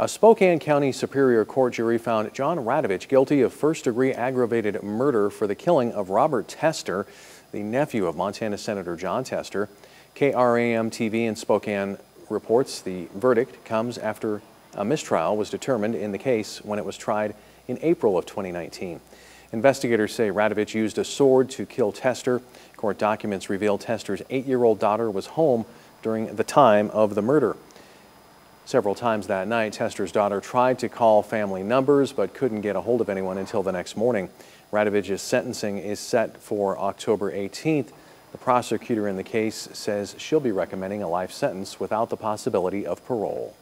A Spokane County Superior Court jury found John Radovich guilty of first-degree aggravated murder for the killing of Robert Tester, the nephew of Montana Senator Jon Tester. KREM TV in Spokane reports the verdict comes after a mistrial was determined in the case when it was tried in April of 2019. Investigators say Radovich used a sword to kill Tester. Court documents reveal Tester's eight-year-old daughter was home during the time of the murder. Several times that night, Tester's daughter tried to call family numbers but couldn't get a hold of anyone until the next morning. Radovich's sentencing is set for October 18th. The prosecutor in the case says she'll be recommending a life sentence without the possibility of parole.